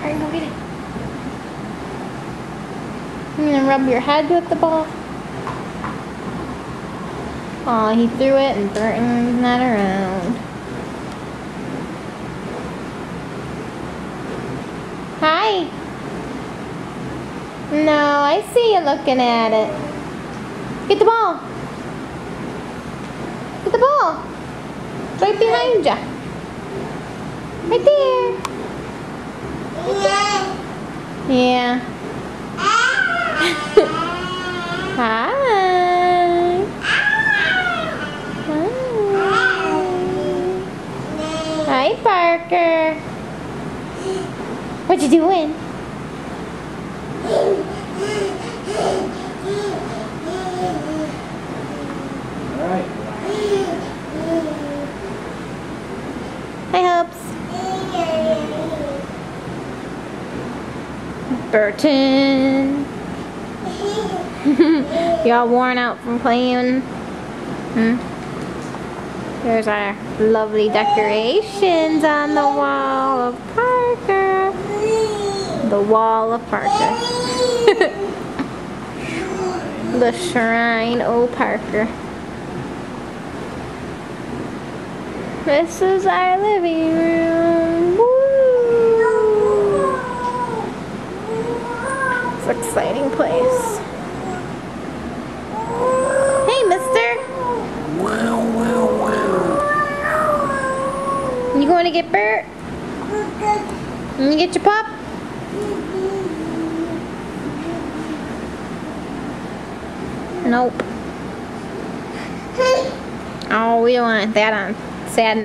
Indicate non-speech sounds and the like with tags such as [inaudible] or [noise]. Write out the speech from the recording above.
Alright, go get it. Hmm, you gonna rub your head with the ball? Oh, he threw it and Burton's not around. Hi. No, I see you looking at it. Get the ball. Get the ball. Right behind you. Right there. Yeah. Ah. Hi. Hi. Hi, Parker. What you doing? All right. Hi, Hopes. Burton. [laughs] Y'all worn out from playing? Hmm? There's our lovely decorations on the wall of Parker. The wall of Parker. [laughs] the shrine, oh Parker. This is our living room. Exciting place. Hey, mister. You going to get Bert? You get your pup? Nope. [laughs] Oh, we don't want that on sad